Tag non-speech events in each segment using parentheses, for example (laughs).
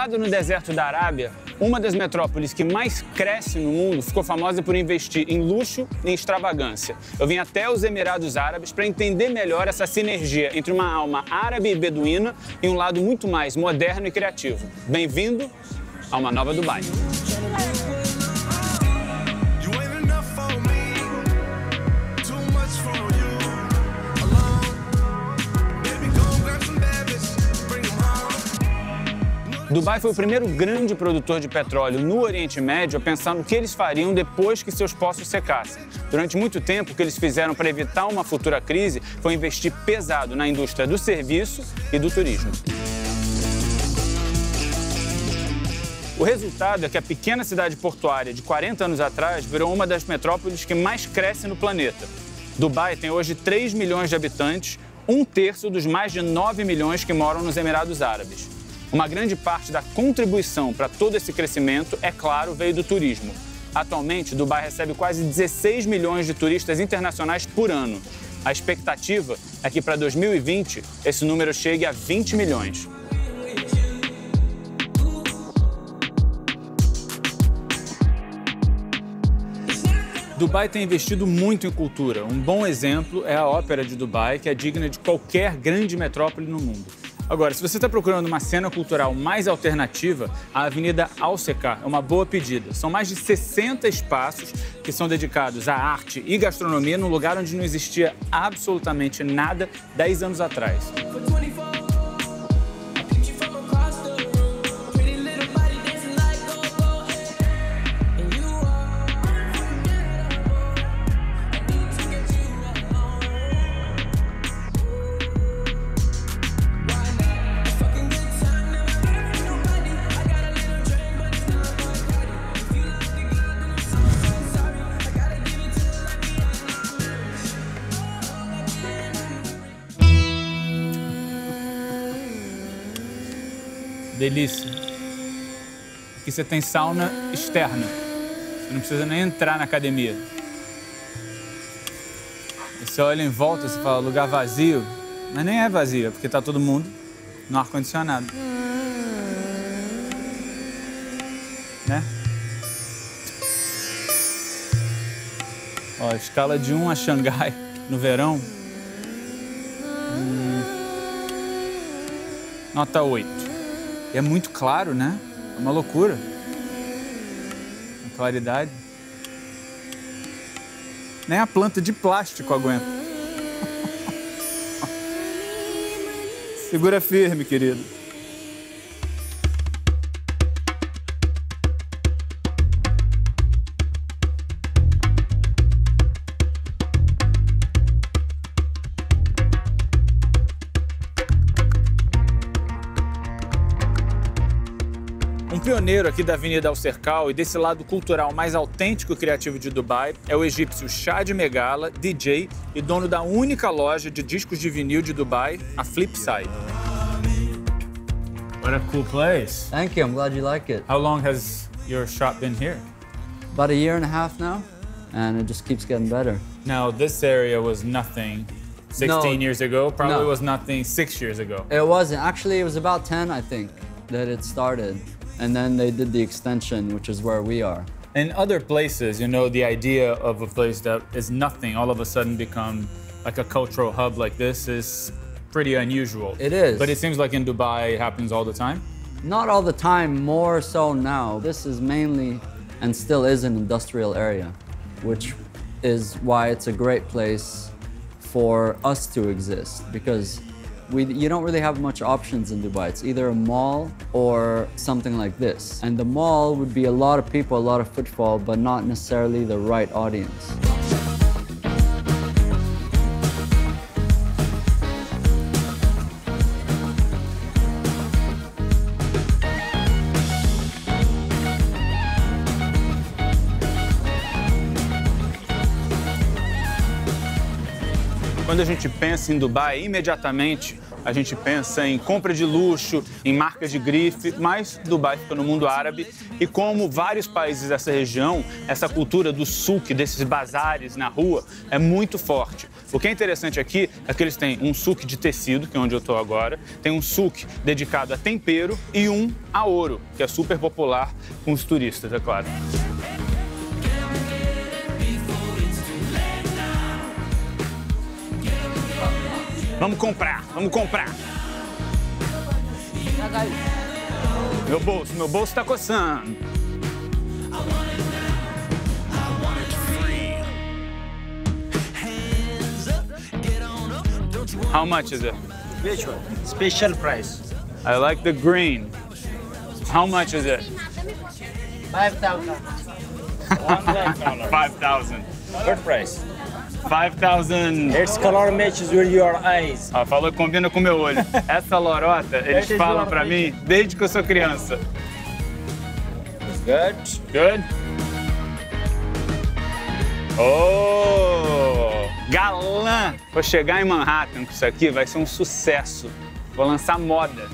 Isolado no deserto da Arábia, uma das metrópoles que mais cresce no mundo ficou famosa por investir em luxo e extravagância. Eu vim até os Emirados Árabes para entender melhor essa sinergia entre uma alma árabe e beduína e um lado muito mais moderno e criativo. Bem-vindo a uma nova Dubai. Dubai foi o primeiro grande produtor de petróleo no Oriente Médio a pensar no que eles fariam depois que seus poços secassem. Durante muito tempo, o que eles fizeram para evitar uma futura crise foi investir pesado na indústria do serviço e do turismo. O resultado é que a pequena cidade portuária de 40 anos atrás virou uma das metrópoles que mais cresce no planeta. Dubai tem hoje 3 milhões de habitantes, um terço dos mais de 9 milhões que moram nos Emirados Árabes. Uma grande parte da contribuição para todo esse crescimento, é claro, veio do turismo. Atualmente, Dubai recebe quase 16 milhões de turistas internacionais por ano. A expectativa é que para 2020 esse número chegue a 20 milhões. Dubai tem investido muito em cultura. Um bom exemplo é a Ópera de Dubai, que é digna de qualquer grande metrópole no mundo. Agora, se você está procurando uma cena cultural mais alternativa, a Avenida Alsecar é uma boa pedida. São mais de 60 espaços que são dedicados à arte e gastronomia num lugar onde não existia absolutamente nada 10 anos atrás. Delícia. Aqui você tem sauna externa. Você não precisa nem entrar na academia. Você olha em volta e fala, lugar vazio. Mas nem é vazio, é porque está todo mundo no ar-condicionado. Né? Ó, escala de 1 a Xangai no verão. Hum, nota 8. E é muito claro, né? É uma loucura. A claridade. Nem a planta de plástico aguenta. (laughs) Segura firme, querido. Pioneiro aqui da Avenida Alcercal e desse lado cultural mais autêntico e criativo de Dubai é o egípcio Shad Megala, DJ e dono da única loja de discos de vinil de Dubai, a Flipside. What a cool place. Thank you. I'm glad you like it. How long has your shop been here? About a year and a half now, and it just keeps getting better. Now, this area was nothing 16 no, years ago, probably no. was nothing six years ago. It wasn't. Actually, it was about 10, I think, that it started and then they did the extension, which is where we are. In other places, you know, the idea of a place that is nothing all of a sudden become like a cultural hub like this is pretty unusual. It is. But it seems like in Dubai it happens all the time. Not all the time, more so now. This is mainly and still is an industrial area, which is why it's a great place for us to exist because we, you don't really have much options in Dubai. It's either a mall or something like this. And the mall would be a lot of people, a lot of footfall, but not necessarily the right audience. Quando a gente pensa em Dubai, imediatamente a gente pensa em compra de luxo, em marcas de grife, mas Dubai fica no mundo árabe e como vários países dessa região, essa cultura do souk, desses bazares na rua, é muito forte. O que é interessante aqui é que eles têm um souk de tecido, que é onde eu estou agora, tem um souk dedicado a tempero e um a ouro, que é super popular com os turistas, é claro. Vamos comprar, vamos comprar. Meu bolso, meu bolso tá coçando. How much is it? Which one? Special price. I like the green. How much is it? 5,000. Five thousand. (laughs) Good price. Five thousand. Its color matches with your eyes. Ah, falou que combina com meu olho. (laughs) Essa lorota, eles é falam pra mim desde que eu sou criança. Good. Good? Oh! Galã! Vou chegar em Manhattan com isso aqui, vai ser um sucesso. Vou lançar moda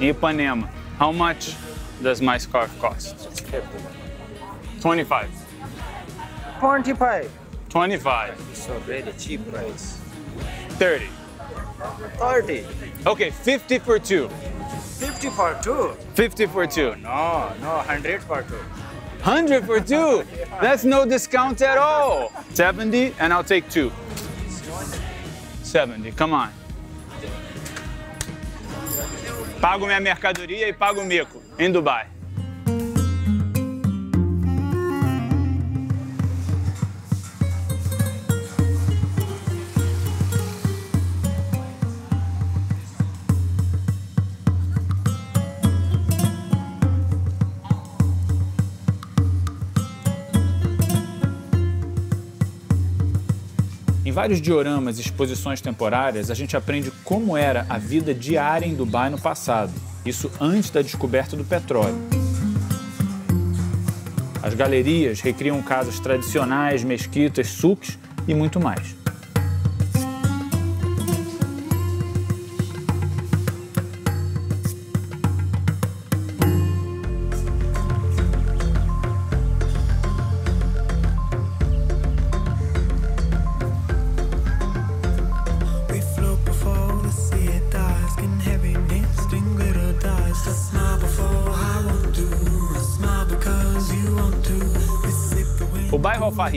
em Ipanema. How much does my scarf cost? 25. 25. 25. So really cheap price. 30. 30. Okay, 50 for two. 50 for two. 50 for two. No, no, 100 for two. 100 for two. That's no discount at all. 70 and I'll take two. 70, come on. Pago minha mercadoria e pago o mico em Dubai. Vários dioramas e exposições temporárias, a gente aprende como era a vida diária em Dubai no passado, isso antes da descoberta do petróleo. As galerias recriam casas tradicionais, mesquitas, suques e muito mais.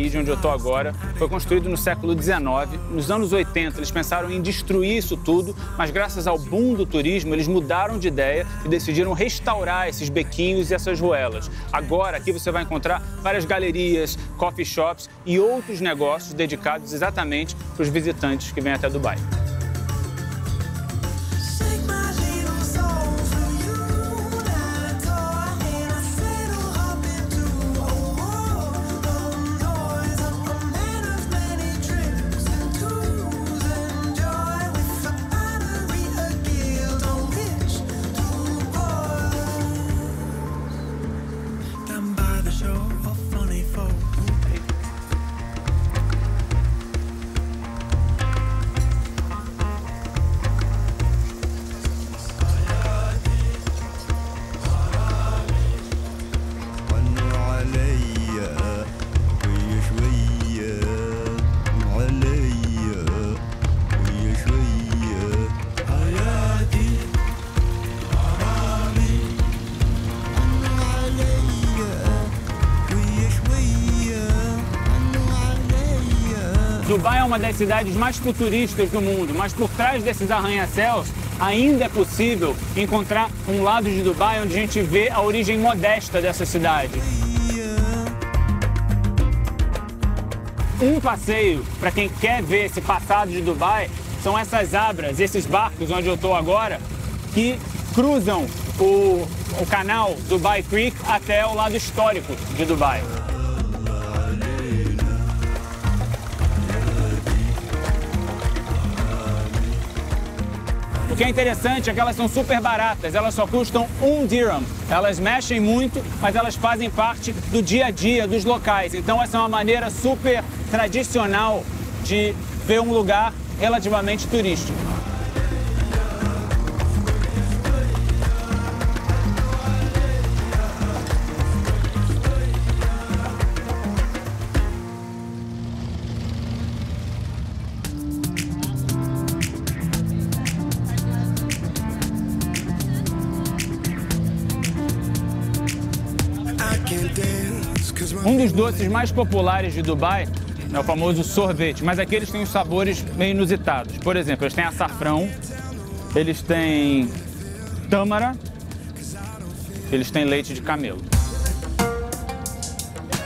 Al-Farid, onde eu estou agora, foi construído no século XIX. Nos anos 80, eles pensaram em destruir isso tudo, mas graças ao boom do turismo, eles mudaram de ideia e decidiram restaurar esses bequinhos e essas ruelas. Agora, aqui você vai encontrar várias galerias, coffee shops e outros negócios dedicados exatamente para os visitantes que vêm até Dubai. show. Dubai é uma das cidades mais futuristas do mundo, mas por trás desses arranha-céus ainda é possível encontrar um lado de Dubai onde a gente vê a origem modesta dessa cidade. Um passeio para quem quer ver esse passado de Dubai são essas abras, esses barcos onde eu estou agora, que cruzam o, o canal Dubai Creek até o lado histórico de Dubai. Que é interessante é que elas são super baratas, elas só custam um dirham. Elas mexem muito, mas elas fazem parte do dia a dia dos locais. Então essa é uma maneira super tradicional de ver um lugar relativamente turístico. Doces mais populares de Dubai é o famoso sorvete, mas aqui eles têm os sabores meio inusitados. Por exemplo, eles têm açafrão, eles têm tâmara, eles têm leite de camelo.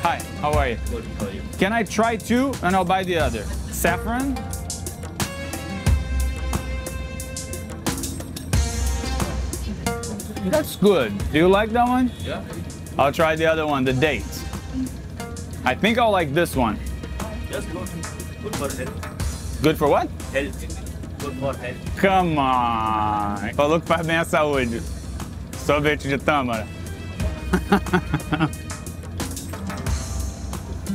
Hi, how are you? Good for you. Can I try two and I'll buy the other? Saffron? That's good. Do you like that one? Yeah. I'll try the other one, the date. I think I'll like this one. Just good. Good for health. Good for what? Health. Good for health. Come on. Falou que faz bem à saúde. Sorvete de tâmara. (laughs)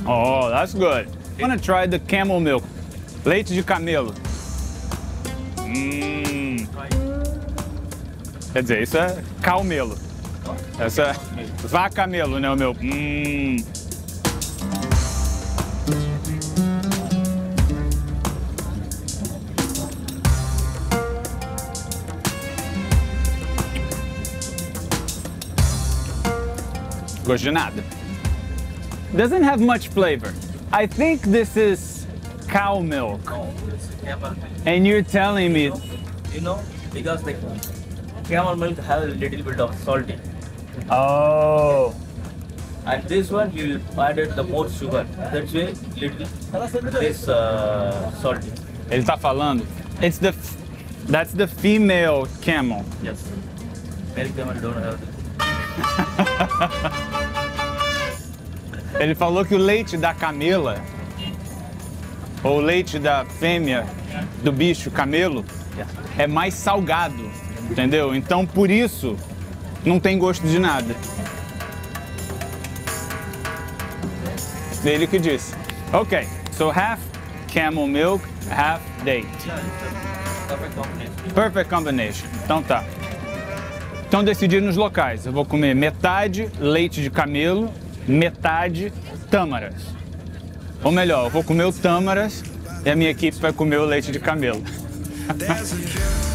oh, that's good. I wanna try the camel milk. Leite de camelo. Hum. Quer dizer, isso é calmelo. Essa é vacamelo, né, o meu? Hum. Nada. Doesn't have much flavor. I think this is cow milk. No, camel milk. And you're telling me You know, because the camel milk has a little bit of salty. Oh. And this one you added the more sugar. That's why little this uh, salty. Ele tá falando. It's the That's the female camel. Yes. Male camel don't have this. (laughs) Ele falou que o leite da camela ou o leite da fêmea do bicho camelo é mais salgado, entendeu? Então por isso não tem gosto de nada. Ele que disse. Ok, so half camel milk, half date. Perfect combination. Então tá. Então decidi nos locais. Eu vou comer metade leite de camelo, metade tâmaras. Ou melhor, eu vou comer o tâmaras e a minha equipe vai comer o leite de camelo. (laughs)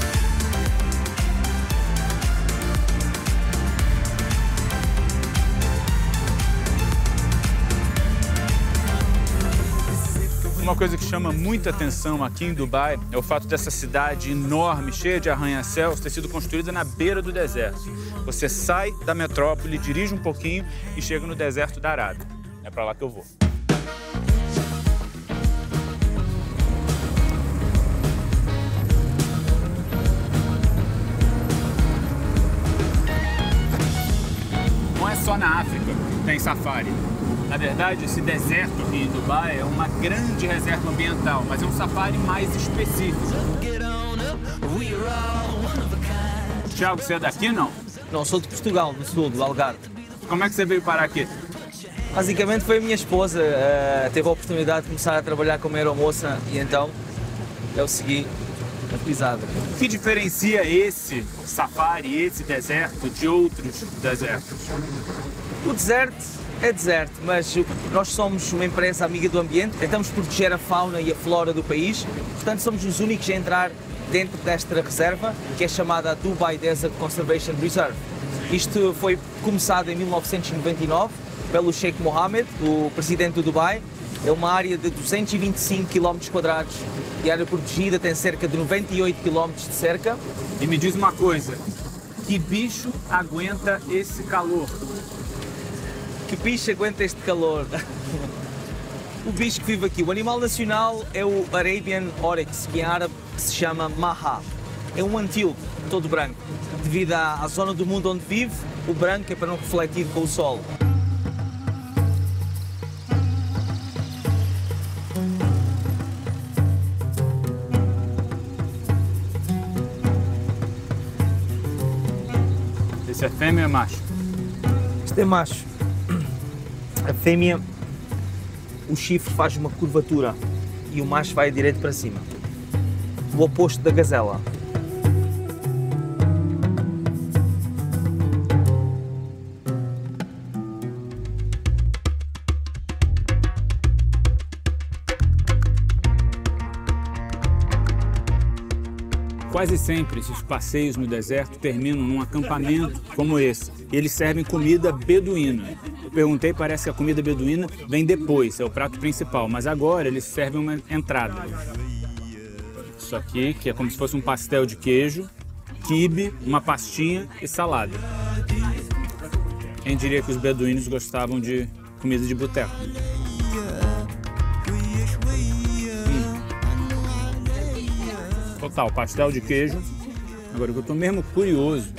Uma coisa que chama muita atenção aqui em Dubai é o fato dessa cidade enorme, cheia de arranha-céus, ter sido construída na beira do deserto. Você sai da metrópole, dirige um pouquinho e chega no deserto da Arábia. É para lá que eu vou. Não é só na África que tem safari. Na verdade, esse deserto aqui em Dubai é uma grande reserva ambiental, mas é um safari mais específico. Tiago, você é daqui não? Não, sou de Portugal, do sul, do Algarve. Como é que você veio parar aqui? Basicamente foi a minha esposa, eh, teve a oportunidade de começar a trabalhar como aeromoça e então eu segui a pisada. O que diferencia esse safari, esse deserto de outros desertos? O deserto é deserto, mas nós somos uma empresa amiga do ambiente, tentamos proteger a fauna e a flora do país, portanto somos os únicos a entrar dentro desta reserva, que é chamada Dubai Desert Conservation Reserve. Isto foi começado em 1999 pelo Sheikh Mohammed, o presidente do Dubai. É uma área de 225 km quadrados de área protegida, tem cerca de 98 km de cerca. E me diz uma coisa, que bicho aguenta esse calor? Que bicho aguenta este calor? (laughs) o bicho que vive aqui, o animal nacional é o Arabian Oryx, que em árabe se chama Maha. É um antílope, todo branco. Devido à, à zona do mundo onde vive, o branco é para não refletir com o sol. Esse é fêmea ou é macho? Este é macho. A fêmea, o chifre faz uma curvatura e o macho vai direito para cima. O oposto da gazela. Quase sempre esses passeios no deserto terminam num acampamento como esse. Eles servem comida beduína. Perguntei, parece que a comida beduína vem depois, é o prato principal, mas agora eles servem uma entrada. Isso aqui, que é como se fosse um pastel de queijo, quibe, uma pastinha e salada. Quem diria que os beduínos gostavam de comida de boteco? Total, pastel de queijo. Agora, o que eu tô mesmo curioso,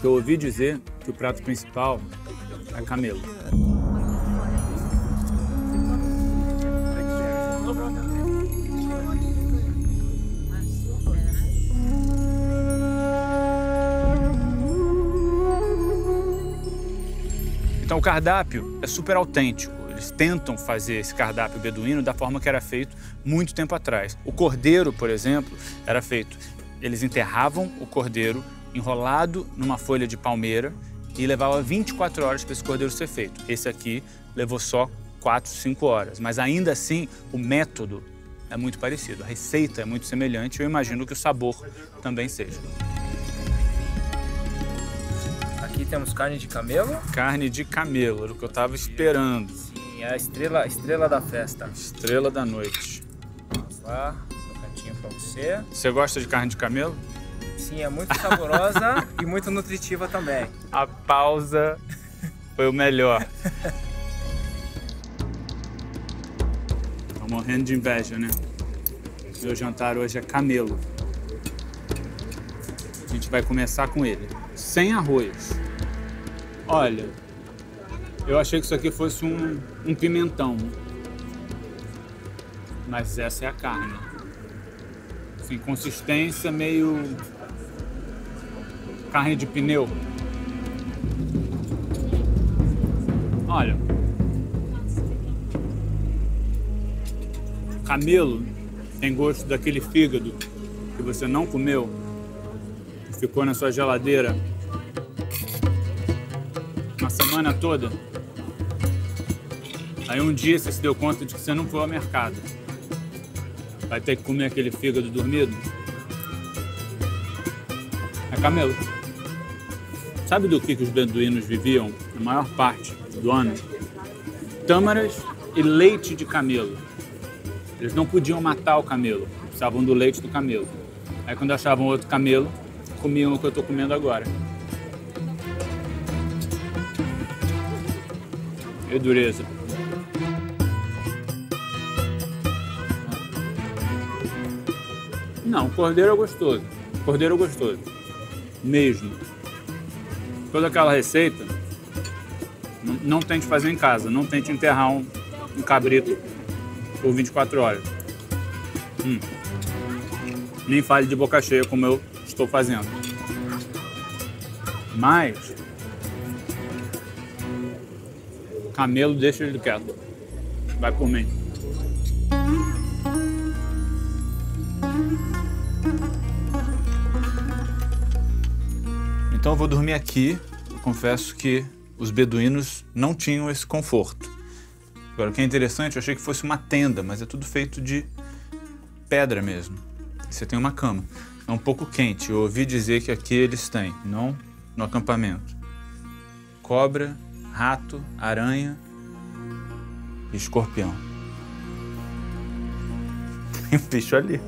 que eu ouvi dizer que o prato principal é camelo. Então o cardápio é super autêntico. Eles tentam fazer esse cardápio beduíno da forma que era feito muito tempo atrás. O cordeiro, por exemplo, era feito. Eles enterravam o cordeiro enrolado numa folha de palmeira e levava 24 horas para esse cordeiro ser feito. Esse aqui levou só 4, 5 horas. Mas ainda assim, o método é muito parecido. A receita é muito semelhante. Eu imagino que o sabor também seja. Aqui temos carne de camelo. Carne de camelo, era o que eu estava esperando. Sim, é a estrela, estrela da festa. Estrela da noite. Vamos lá, no cantinho pra você. Você gosta de carne de camelo? Sim, é muito saborosa (laughs) e muito nutritiva também. A pausa foi o melhor. Tô morrendo de inveja, né? Meu jantar hoje é camelo. A gente vai começar com ele. Sem arroz. Olha, eu achei que isso aqui fosse um, um pimentão. Mas essa é a carne. Assim, consistência meio carne de pneu. Olha. Camelo tem gosto daquele fígado que você não comeu, que ficou na sua geladeira uma semana toda. Aí um dia você se deu conta de que você não foi ao mercado. Vai ter que comer aquele fígado dormido. É camelo. Sabe do que, que os beduínos viviam a maior parte do ano? Tâmaras e leite de camelo. Eles não podiam matar o camelo, precisavam do leite do camelo. Aí quando achavam outro camelo, comiam o que eu estou comendo agora. E dureza. Não, cordeiro é gostoso. Cordeiro é gostoso. Mesmo. Toda aquela receita, não tente fazer em casa. Não tente enterrar um, um cabrito por 24 horas. Hum. Nem fale de boca cheia como eu estou fazendo. Mas, camelo deixa ele quieto. Vai por mim. Eu vou dormir aqui. Eu confesso que os beduínos não tinham esse conforto. Agora, o que é interessante, eu achei que fosse uma tenda, mas é tudo feito de pedra mesmo. Você tem uma cama. É um pouco quente. Eu ouvi dizer que aqui eles têm, não no acampamento. Cobra, rato, aranha e escorpião. (laughs) Tem um bicho ali.